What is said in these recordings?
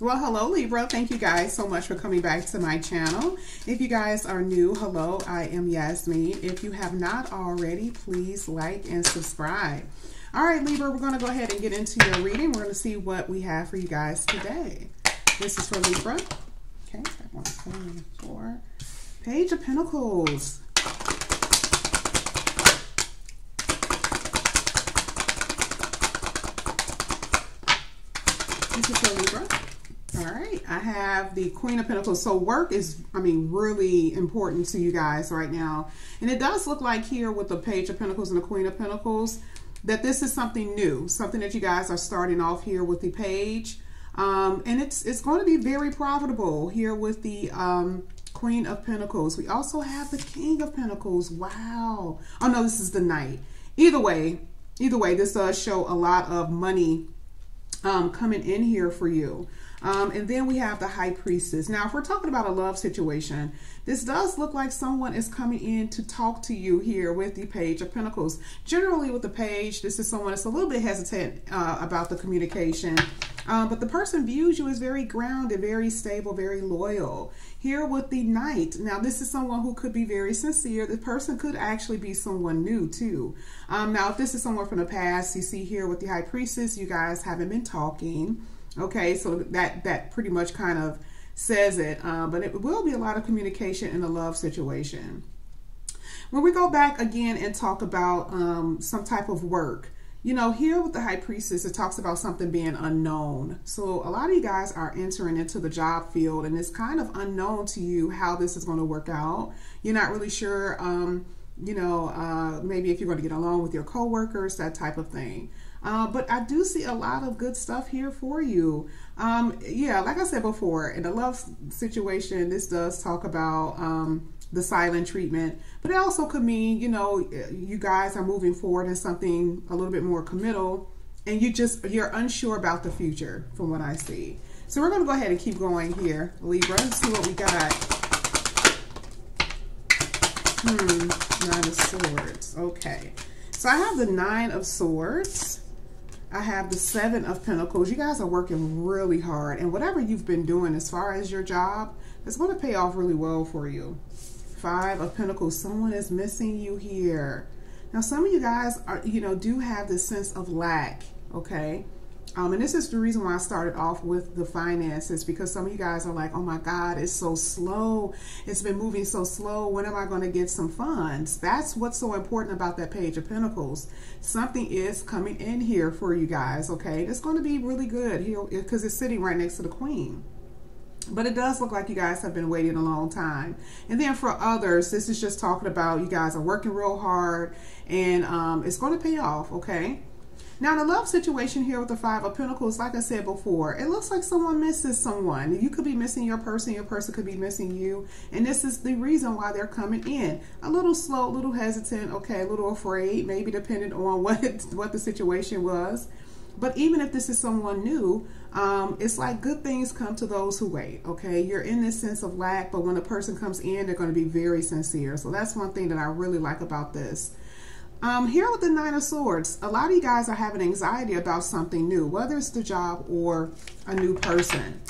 Well, hello Libra. Thank you guys so much for coming back to my channel. If you guys are new, hello, I am Yasmine. If you have not already, please like and subscribe. All right, Libra, we're going to go ahead and get into your reading. We're going to see what we have for you guys today. This is for Libra. Okay, one, three, four. Page of Pentacles. This is for Libra. All right, I have the Queen of Pentacles. So work is, I mean, really important to you guys right now. And it does look like here with the Page of Pentacles and the Queen of Pentacles that this is something new, something that you guys are starting off here with the page. Um, and it's, it's going to be very profitable here with the um, Queen of Pentacles. We also have the King of Pentacles. Wow. Oh, no, this is the Knight. Either way, either way, this does show a lot of money um, coming in here for you. Um, and then we have the high priestess. Now, if we're talking about a love situation, this does look like someone is coming in to talk to you here with the page of pentacles. Generally with the page, this is someone that's a little bit hesitant uh, about the communication. Um, but the person views you as very grounded, very stable, very loyal. Here with the knight, now this is someone who could be very sincere. The person could actually be someone new too. Um, now, if this is someone from the past, you see here with the high priestess, you guys haven't been talking. Okay, so that, that pretty much kind of says it, uh, but it will be a lot of communication in a love situation. When we go back again and talk about um, some type of work, you know, here with the high priestess, it talks about something being unknown. So a lot of you guys are entering into the job field and it's kind of unknown to you how this is going to work out. You're not really sure, um, you know, uh, maybe if you're going to get along with your coworkers, that type of thing. Uh, but I do see a lot of good stuff here for you. Um, yeah, like I said before, in a love situation, this does talk about um, the silent treatment, but it also could mean, you know, you guys are moving forward in something a little bit more committal and you just, you're unsure about the future from what I see. So we're going to go ahead and keep going here, Libra, see what we got. Hmm, Nine of Swords. Okay. So I have the Nine of Swords. I have the Seven of Pentacles. You guys are working really hard. And whatever you've been doing as far as your job, it's going to pay off really well for you. Five of Pentacles. Someone is missing you here. Now, some of you guys are, you know, do have this sense of lack, okay? Um, and this is the reason why I started off with the finances because some of you guys are like, oh my God, it's so slow. It's been moving so slow. When am I going to get some funds? That's what's so important about that page of Pentacles. Something is coming in here for you guys, okay? It's going to be really good here because it's sitting right next to the Queen. But it does look like you guys have been waiting a long time. And then for others, this is just talking about you guys are working real hard and um, it's going to pay off, okay? Now, the love situation here with the Five of Pentacles, like I said before, it looks like someone misses someone. You could be missing your person, your person could be missing you. And this is the reason why they're coming in. A little slow, a little hesitant, okay, a little afraid, maybe depending on what, what the situation was. But even if this is someone new, um, it's like good things come to those who wait, okay? You're in this sense of lack, but when a person comes in, they're going to be very sincere. So that's one thing that I really like about this. Um, here with the Nine of Swords, a lot of you guys are having anxiety about something new, whether it's the job or a new person.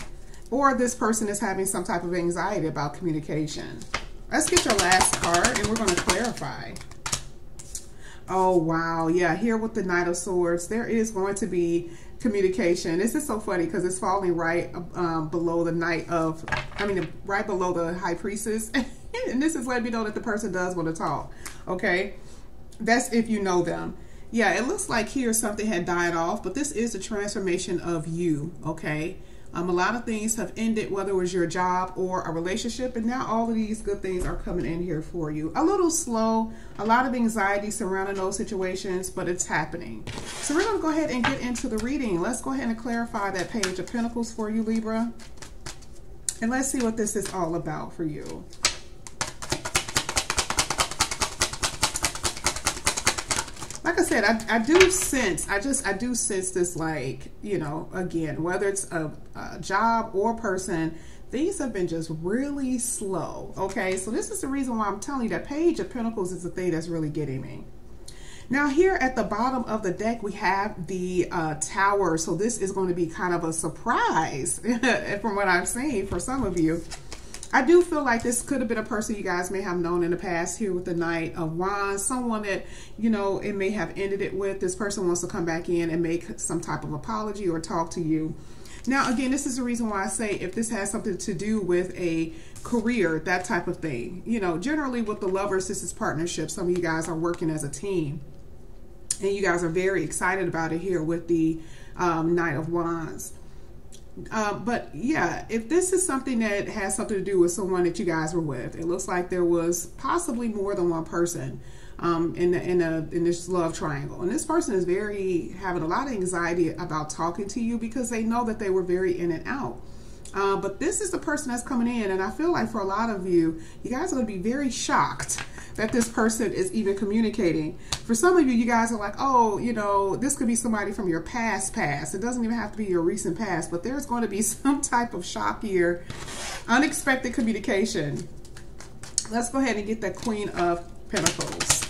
Or this person is having some type of anxiety about communication. Let's get your last card and we're going to clarify. Oh, wow. Yeah, here with the Knight of Swords, there is going to be communication. This is so funny because it's falling right um, below the Knight of, I mean, right below the High Priestess. and this is letting me know that the person does want to talk. Okay. That's if you know them. Yeah, it looks like here something had died off, but this is a transformation of you, okay? Um, a lot of things have ended, whether it was your job or a relationship, and now all of these good things are coming in here for you. A little slow, a lot of anxiety surrounding those situations, but it's happening. So we're going to go ahead and get into the reading. Let's go ahead and clarify that page of Pentacles for you, Libra. And let's see what this is all about for you. Like I said, I, I do sense, I just, I do sense this like, you know, again, whether it's a, a job or person, things have been just really slow. Okay, so this is the reason why I'm telling you that Page of Pentacles is the thing that's really getting me. Now here at the bottom of the deck, we have the uh, tower. So this is going to be kind of a surprise from what I'm seeing for some of you. I do feel like this could have been a person you guys may have known in the past here with the Knight of Wands. Someone that, you know, it may have ended it with. This person wants to come back in and make some type of apology or talk to you. Now, again, this is the reason why I say if this has something to do with a career, that type of thing. You know, generally with the lovers, this is partnership. Some of you guys are working as a team and you guys are very excited about it here with the um, Knight of Wands. Uh, but yeah, if this is something that has something to do with someone that you guys were with, it looks like there was possibly more than one person um, in the, in a, in this love triangle, and this person is very having a lot of anxiety about talking to you because they know that they were very in and out. Uh, but this is the person that's coming in, and I feel like for a lot of you, you guys are going to be very shocked that this person is even communicating. For some of you, you guys are like, oh, you know, this could be somebody from your past past. It doesn't even have to be your recent past, but there's going to be some type of shock here, unexpected communication. Let's go ahead and get the Queen of Pentacles.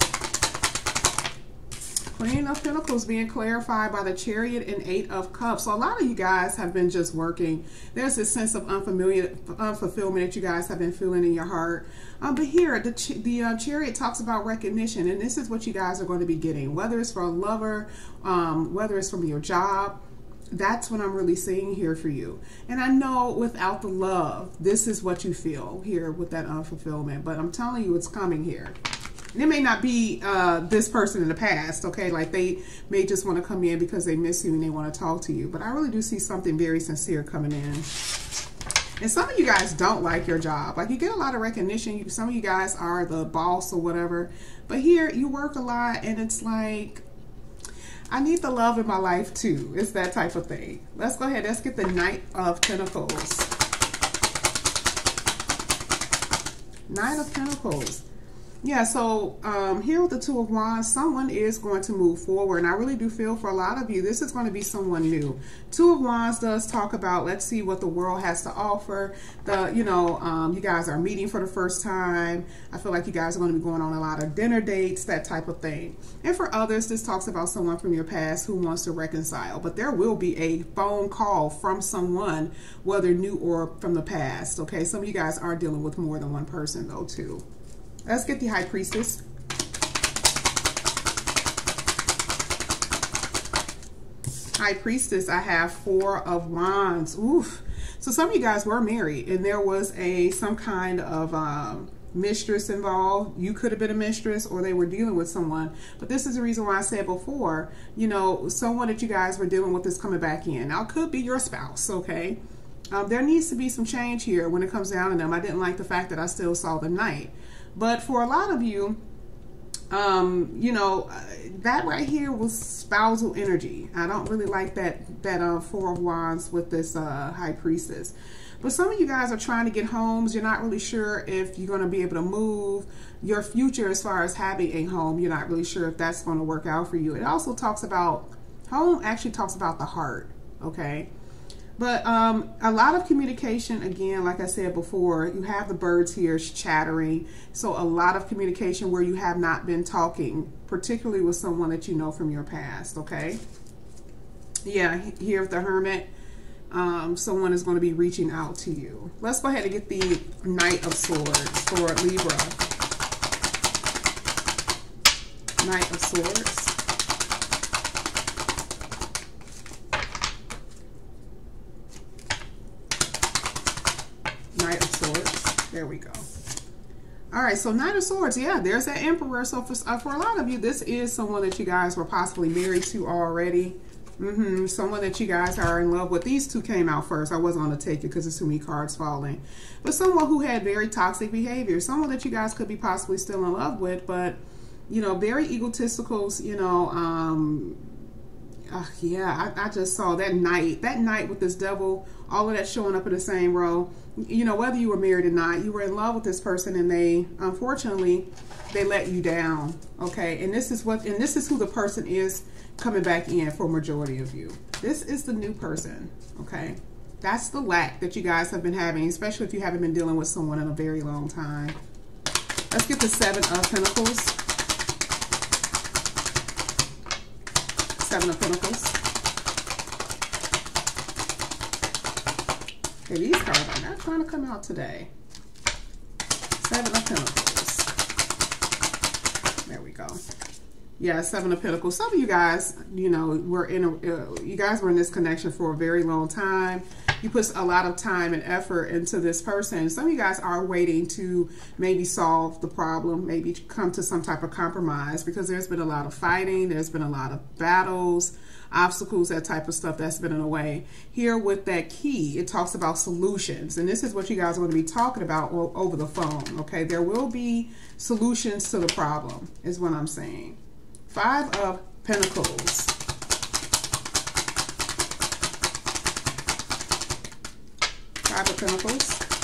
Queen of Pentacles being clarified by the Chariot and Eight of Cups. So a lot of you guys have been just working. There's this sense of unfamiliar, unfulfillment that you guys have been feeling in your heart. Um, but here, the, the uh, Chariot talks about recognition, and this is what you guys are going to be getting. Whether it's for a lover, um, whether it's from your job, that's what I'm really seeing here for you. And I know without the love, this is what you feel here with that unfulfillment. But I'm telling you, it's coming here. It may not be uh, this person in the past, okay? Like they may just want to come in because they miss you and they want to talk to you. But I really do see something very sincere coming in. And some of you guys don't like your job. Like you get a lot of recognition. some of you guys are the boss or whatever. But here you work a lot and it's like, I need the love in my life too. It's that type of thing. Let's go ahead. Let's get the Knight of Pentacles. Knight of Pentacles yeah, so um, here with the Two of Wands, someone is going to move forward. And I really do feel for a lot of you, this is going to be someone new. Two of Wands does talk about, let's see what the world has to offer. The, you know, um, you guys are meeting for the first time. I feel like you guys are going to be going on a lot of dinner dates, that type of thing. And for others, this talks about someone from your past who wants to reconcile. But there will be a phone call from someone, whether new or from the past. Okay, some of you guys are dealing with more than one person though too. Let's get the High Priestess. High Priestess, I have Four of Wands. Oof. So some of you guys were married and there was a some kind of um, mistress involved. You could have been a mistress or they were dealing with someone. But this is the reason why I said before, you know, someone that you guys were dealing with is coming back in. Now, it could be your spouse, okay? Um, there needs to be some change here when it comes down to them. I didn't like the fact that I still saw the Knight. But for a lot of you, um, you know, that right here was spousal energy. I don't really like that, that uh, Four of Wands with this uh, High Priestess. But some of you guys are trying to get homes. You're not really sure if you're going to be able to move. Your future as far as having a home, you're not really sure if that's going to work out for you. It also talks about, home actually talks about the heart, okay? But um, a lot of communication, again, like I said before, you have the birds here chattering. So a lot of communication where you have not been talking, particularly with someone that you know from your past, okay? Yeah, here with the Hermit, um, someone is going to be reaching out to you. Let's go ahead and get the Knight of Swords for Libra. Knight of Swords. There we go. All right, so Knight of Swords, yeah, there's that Emperor. So for, uh, for a lot of you, this is someone that you guys were possibly married to already. Mm -hmm. Someone that you guys are in love with. These two came out first. I wasn't going to take it because there's too many cards falling. But someone who had very toxic behavior. Someone that you guys could be possibly still in love with, but, you know, very egotistical, you know, um, uh, yeah, I, I just saw that knight, that knight with this devil, all of that showing up in the same row you know, whether you were married or not, you were in love with this person and they, unfortunately, they let you down. Okay. And this is what, and this is who the person is coming back in for majority of you. This is the new person. Okay. That's the lack that you guys have been having, especially if you haven't been dealing with someone in a very long time. Let's get the Seven of Pentacles. Seven of Pentacles. Okay, these cards are not trying to come out today. Seven of Pentacles. There we go. Yeah, Seven of Pentacles. Some of you guys, you know, were in a, uh, you guys were in this connection for a very long time. You put a lot of time and effort into this person. Some of you guys are waiting to maybe solve the problem, maybe come to some type of compromise because there's been a lot of fighting. There's been a lot of battles, obstacles, that type of stuff that's been in the way. Here with that key, it talks about solutions. And this is what you guys are going to be talking about over the phone. Okay, there will be solutions to the problem is what I'm saying. Five of Pentacles. Five of Pentacles.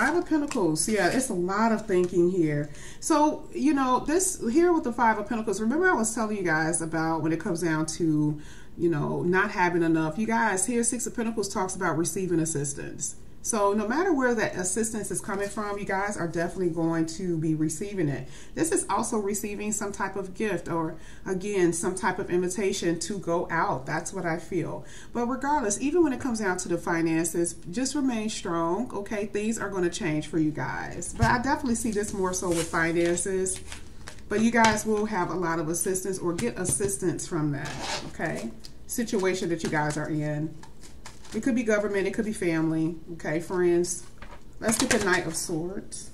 Five of Pentacles. Yeah, it's a lot of thinking here. So, you know, this here with the Five of Pentacles, remember I was telling you guys about when it comes down to, you know, not having enough. You guys, here Six of Pentacles talks about receiving assistance. So no matter where that assistance is coming from, you guys are definitely going to be receiving it. This is also receiving some type of gift or again, some type of invitation to go out. That's what I feel. But regardless, even when it comes down to the finances, just remain strong. Okay. Things are going to change for you guys. But I definitely see this more so with finances. But you guys will have a lot of assistance or get assistance from that. Okay. Situation that you guys are in. It could be government. It could be family. Okay, friends. Let's get the Knight of Swords.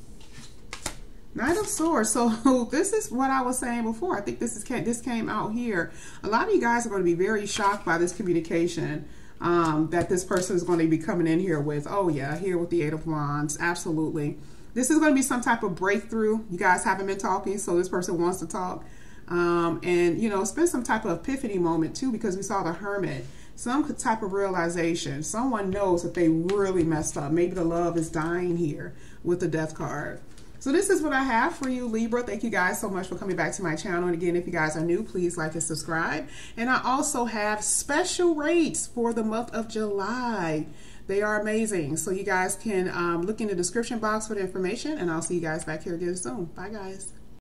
Knight of Swords. So this is what I was saying before. I think this is this came out here. A lot of you guys are going to be very shocked by this communication um, that this person is going to be coming in here with. Oh yeah, here with the Eight of Wands. Absolutely. This is going to be some type of breakthrough. You guys haven't been talking, so this person wants to talk. Um, and, you know, it's been some type of epiphany moment too because we saw the Hermit some type of realization. Someone knows that they really messed up. Maybe the love is dying here with the death card. So this is what I have for you, Libra. Thank you guys so much for coming back to my channel. And again, if you guys are new, please like and subscribe. And I also have special rates for the month of July. They are amazing. So you guys can um, look in the description box for the information. And I'll see you guys back here again soon. Bye, guys.